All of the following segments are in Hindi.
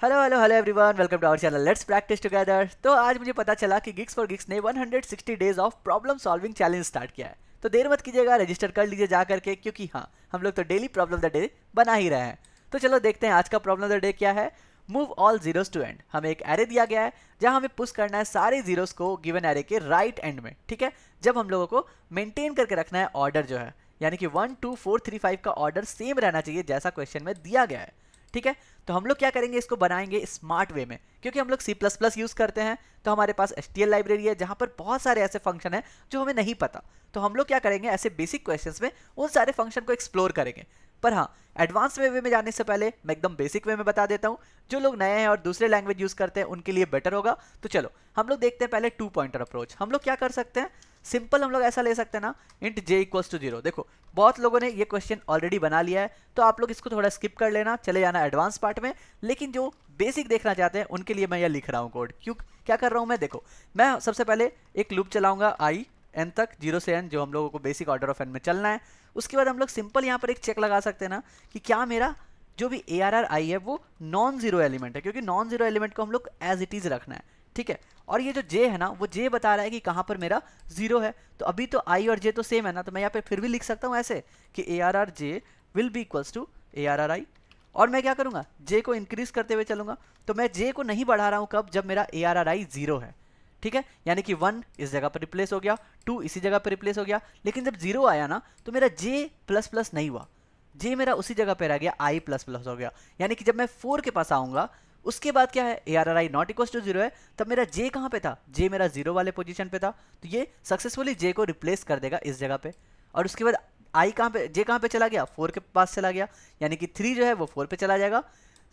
Hello hello hello everyone welcome to our channel let's practise together तो आज मुझे पता चला कि गिग्स फॉर गिग्स ने 160 days of problem solving challenge start किया है। तो देर मत कीजिएगा रजिस्टर कर लीजिए जा करके, क्योंकि हाँ हम लोग तो डेली प्रॉब्लम द डे बना ही रहे हैं। तो चलो देखते हैं आज का प्रॉब्लम द डे क्या है। Move all zeros to end हमें एक एरे दिया गया है, जहाँ हमें पुश करना है सारे जीरोस को गिवन एरे के राइट right एंड में, ठीक है? जब हम लोगों को मेंटेन करके रखना है ऑर्डर जो है, यानी कि one two four three five का ऑर्डर सेम रहना चाहिए जैसा क्वेश्चन में दिया गया है। ठीक है? तो हम लोग क्या करेंगे? इसको बनाएँगे स्मार्ट वे में। क्योंकि हम लोग सी प्लस प्लस यूज़ करते हैं तो हमारे पास STL लाइब्रेरी है, जहाँ पर बहुत सारे ऐसे फ़ंक्शन है जो हमें नहीं पता। तो हम लोग क्या करेंगे? ऐसे बेसिक क्वेश्चन में उन सारे फ़ंक्शन को एक्सप्लोर करेंगे। पर हाँ एडवांस वे में जाने से पहले मैं एकदम बेसिक वे में बता देता हूँ। जो लोग नए हैं और दूसरे लैंग्वेज यूज़ करते हैं, उनके लिए बेटर होगा। तो चलो, हम लोग देखते हैं पहले टू पॉइंटर अप्रोच हम लोग क्या कर सकते हैं? सिंपल हम लोग ऐसा ले सकते हैं ना int J equals to zero देखो, बहुत लोगों ने ये क्वेश्चन ऑलरेडी बना लिया है तो आप लोग इसको थोड़ा स्किप कर लेना, चले जाना एडवांस पार्ट में। लेकिन जो बेसिक देखना चाहते हैं, उनके लिए मैं ये लिख रहा हूँ कोड क्यों, क्या कर रहा हूँ मैं? देखो, मैं सबसे पहले एक लूप चलाऊँगा आई एन तक ज़ीरो से एन जो हम लोगों को बेसिक ऑर्डर ऑफ़ एन में चलना है। उसके बाद हम लोग सिंपल यहाँ पर एक चेक लगा सकते हैं ना, कि क्या मेरा जो भी ए आर आर आई है, वो नॉन ज़ीरो एलिमेंट है, क्योंकि नॉन ज़ीरो एलिमेंट को हम लोग एज इट इज़ रखना है, ठीक है? और ये जो जे है ना, वो जे बता रहा है कि कहाँ पर मेरा ज़ीरो है। तो अभी तो आई और जे तो सेम है ना तो मैं यहाँ पे फिर भी लिख सकता हूँ ऐसे कि A R R J will be equals to A R R I और मैं क्या करूँगा? जे को इंक्रीज करते हुए चलूँगा। तो मैं जे को नहीं बढ़ा रहा हूँ कब? जब मेरा A R R I zero है। ठीक है? यानी कि वन इस जगह पर रिप्लेस हो गया टू इसी जगह पर रिप्लेस हो गया। लेकिन जब ज़ीरो आया ना तो मेरा जे प्लस प्लस नहीं हुआ। जे मेरा उसी जगह पर रह गया आई प्लस प्लस हो गया। यानी कि जब मैं फोर के पास आऊँगा उसके बाद क्या है? A R R I not equal to zero है। तब मेरा जे कहाँ पे था? जे मेरा ज़ीरो वाले पोजीशन पे था। तो ये सक्सेसफुली जे को रिप्लेस कर देगा इस जगह पे। और उसके बाद आई कहाँ पे जे कहाँ पे चला गया? फोर के पास चला गया। यानी कि थ्री जो है, वो फोर पे चला जाएगा।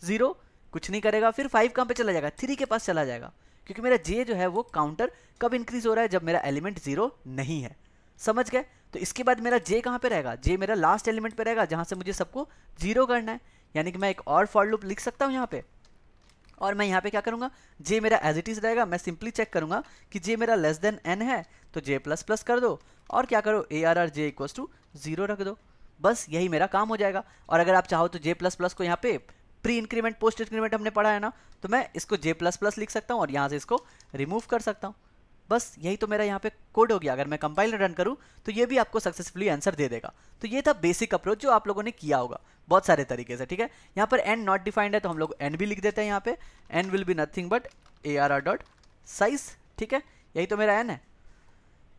ज़ीरो कुछ नहीं करेगा। फिर फाइव कहाँ पे चला जाएगा? थ्री के पास चला जाएगा। क्योंकि मेरा जे जो है, वो काउंटर कब इंक्रीज हो रहा है? जब मेरा एलिमेंट ज़ीरो नहीं है। समझ गए? तो इसके बाद मेरा जे कहाँ पे रहेगा? जे मेरा लास्ट एलिमेंट पे रहेगा, जहाँ से मुझे सबको ज़ीरो करना है। यानी कि मैं एक और फॉर लूप लिख सकता हूँ यहाँ पे? और मैं यहाँ पे क्या करूँगा? जे मेरा एज इट इज़ रहेगा। मैं सिंपली चेक करूँगा कि जे मेरा लेस देन एन है तो जे प्लस प्लस कर दो। और क्या करो? A R R J equals to zero रख दो। बस यही मेरा काम हो जाएगा। और अगर आप चाहो तो जे प्लस प्लस को यहाँ पे प्री इंक्रीमेंट पोस्ट इंक्रीमेंट हमने पढ़ा है ना तो मैं इसको जे प्लस प्लस लिख सकता हूँ और यहाँ से इसको रिमूव कर सकता हूँ। बस यही तो मेरा यहाँ पे कोड हो गया। अगर मैं कंपाइल रन करूँ तो ये भी आपको सक्सेसफुली आंसर दे देगा। तो ये था बेसिक अप्रोच जो आप लोगों ने किया होगा, बहुत सारे तरीके से, ठीक है? यहाँ पर एन नॉट डिफाइंड है तो हम लोग एन भी लिख देते हैं यहाँ पे। N will be nothing but A R R dot size ठीक है? यही तो मेरा एन है।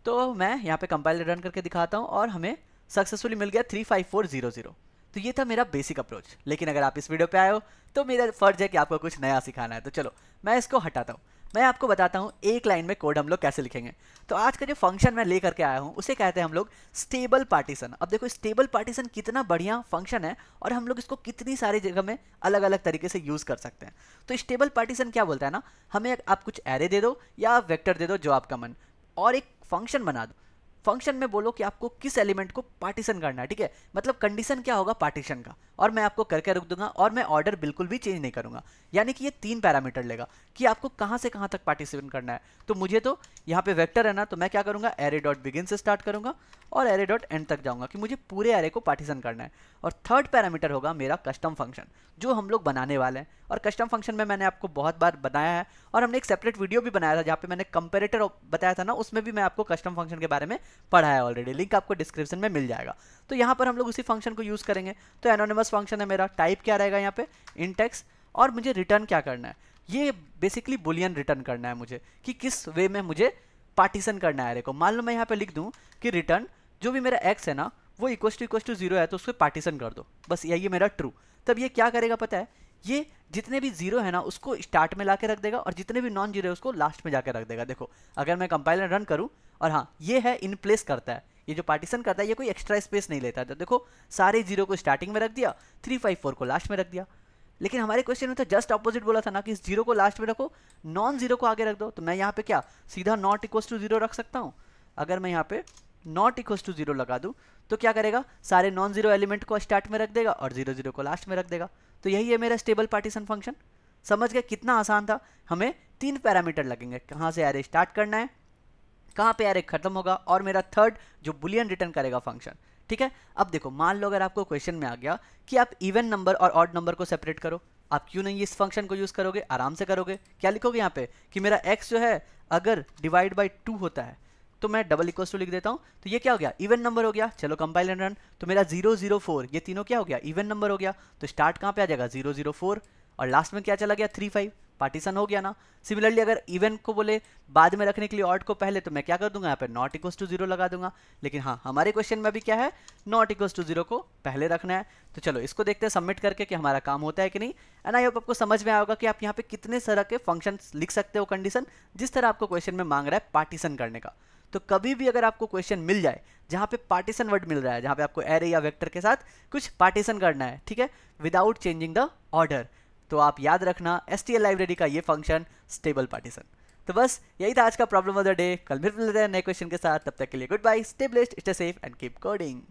तो मैं यहाँ पे कंपाइल रन करके दिखाता हूँ और हमें सक्सेसफुली मिल गया three five four zero zero तो ये था मेरा बेसिक अप्रोच लेकिन अगर आप इस वीडियो पे आए हो तो मेरा फ़र्ज़ है कि आपको कुछ नया सिखाना है। तो चलो, मैं इसको हटाता हूँ। मैं आपको बताता हूँ, एक लाइन में कोड हम लोग कैसे लिखेंगे। तो आज का जो फ़ंक्शन मैं लेकर के आया हूँ, उसे कहते हैं हम लोग स्टेबल पार्टीशन अब देखो स्टेबल पार्टीशन कितना बढ़िया फ़ंक्शन है और हम लोग इसको कितनी सारी जगह में अलग अलग तरीके से यूज़ कर सकते हैं। तो स्टेबल पार्टीशन क्या बोलता है ना? हमें आप कुछ एरे दे दो या वेक्टर दे दो, जो आपका मन। और एक फ़ंक्शन बना दो। फ़ंक्शन में बोलो कि आपको किस एलिमेंट को पार्टीशन करना है, ठीक है? मतलब कंडीशन क्या होगा पार्टीशन का? और मैं आपको करके रुक दूँगा और मैं ऑर्डर बिल्कुल भी चेंज नहीं करूँगा। यानी कि ये तीन पैरामीटर लेगा कि आपको कहाँ से कहाँ तक पार्टिसिपेट करना है। तो मुझे तो यहाँ पे वेक्टर है ना तो मैं क्या करूँगा? एरे डॉट बिगिन से स्टार्ट करूँगा और एरे डॉट एंड तक जाऊँगा कि मुझे पूरे एरे को पार्टीशन करना है। और थर्ड पैरामीटर होगा मेरा कस्टम फ़ंक्शन जो हम लोग बनाने वाले हैं। और कस्टम फ़ंक्शन में मैंने आपको बहुत बार बनाया है और हमने एक सेपरेट वीडियो भी बनाया था, जहाँ पे मैंने कंपेरेटर बताया था ना, उसमें भी मैं आपको कस्टम फ़ंक्शन के बारे में पढ़ा है ऑलरेडी लिंक आपको डिस्क्रिप्शन में मिल जाएगा। तो यहाँ पर हम लोग उसी फ़ंक्शन को यूज़ करेंगे। तो एनोनिमस फ़ंक्शन है मेरा। टाइप क्या रहेगा यहाँ पे? इंटेक्स और मुझे रिटर्न क्या करना है? ये बेसिकली बुलियन रिटर्न करना है मुझे कि किस वे में मुझे पार्टीशन करना है। एरे को मान लो मैं यहाँ पे लिख दूँ कि रिटर्न जो भी मेरा एक्स है ना, वो equal to equal to zero है तो उसको पार्टीशन कर दो। बस यही मेरा ट्रू तब ये क्या करेगा पता है? ये जितने भी ज़ीरो है ना, उसको स्टार्ट में ला के रख देगा और जितने भी नॉन ज़ीरो है, उसको लास्ट में जाके रख देगा। देखो, अगर मैं कंपाइलर रन करूँ, और हाँ ये है इन प्लेस करता है। ये जो पार्टीशन करता है, ये कोई एक्स्ट्रा स्पेस नहीं लेता। है तो देखो, सारे ज़ीरो को स्टार्टिंग में रख दिया थ्री फाइव फोर को लास्ट में रख दिया। लेकिन हमारे क्वेश्चन में तो जस्ट अपोजिट बोला था ना कि इस ज़ीरो को लास्ट में रखो नॉन ज़ीरो को आगे रख दो। तो मैं यहाँ पे क्या, सीधा नॉट इक्व टू ज़ीरो रख सकता हूँ? अगर मैं यहाँ पे नॉट इक्व टू ज़ीरो लगा दूँ तो क्या करेगा? सारे नॉन ज़ीरो एलिमेंट को स्टार्ट में रख देगा और ज़ीरो ज़ीरो को लास्ट में रख देगा। तो यही है मेरा स्टेबल पार्टीशन फ़ंक्शन समझ गए कितना आसान था? हमें तीन पैरामीटर लगेंगे. कहाँ से एरे स्टार्ट करना है? कहाँ पे एरे खत्म होगा? और मेरा थर्ड जो बुलियन रिटर्न करेगा फ़ंक्शन ठीक है? अब देखो, मान लो अगर आपको क्वेश्चन में आ गया कि आप इवन नंबर और ऑड नंबर को सेपरेट करो, आप क्यों नहीं इस फ़ंक्शन को यूज़ करोगे? आराम से करोगे. क्या लिखोगे यहाँ पे? कि मेरा एक्स जो है, अगर डिवाइड बाई टू होता है तो मैं डबल इक्वल टू लिख देता हूँ। तो ये क्या हो गया? इवन नंबर हो गया। चलो कंपाइल एंड रन तो मेरा ज़ीरो ज़ीरो फोर ये तीनों क्या हो गया? इवन नंबर हो गया। तो स्टार्ट कहाँ पे आ जाएगा? ज़ीरो ज़ीरो फोर और लास्ट में क्या चला गया? थ्री फाइव पार्टीशन हो गया ना। सिमिलरली अगर इवन को बोले, बाद में रखने के लिए ऑड को पहले तो मैं क्या कर दूँगा? यहाँ पे नॉट इक्वस टू ज़ीरो लगा दूँगा। लेकिन हाँ हमारे क्वेश्चन में भी क्या है? नॉट इक्वस टू ज़ीरो को पहले रखना है। तो चलो, इसको देखते हैं सबमिट करके कि हमारा काम होता है कि नहीं। एंड आई होप आपको समझ में आएगा कि आप यहाँ पे कितने तरह के फ़ंक्शन लिख सकते हो कंडीशन जिस तरह आपको क्वेश्चन में मांग रहा है पार्टीशन करने का। तो कभी भी अगर आपको क्वेश्चन मिल जाए, जहाँ पे पार्टीशन वर्ड मिल रहा है, जहाँ पे आपको एरे या वेक्टर के साथ कुछ पार्टीशन करना है, ठीक है? विदाउट चेंजिंग द ऑर्डर तो आप याद रखना STL लाइब्रेरी का ये फ़ंक्शन स्टेबल पार्टीशन तो बस, यही था आज का प्रॉब्लम ऑफ़ द डे कल फिर मिलते हैं नए क्वेश्चन के साथ. तब तक के लिए goodbye stay blessed stay safe and keep coding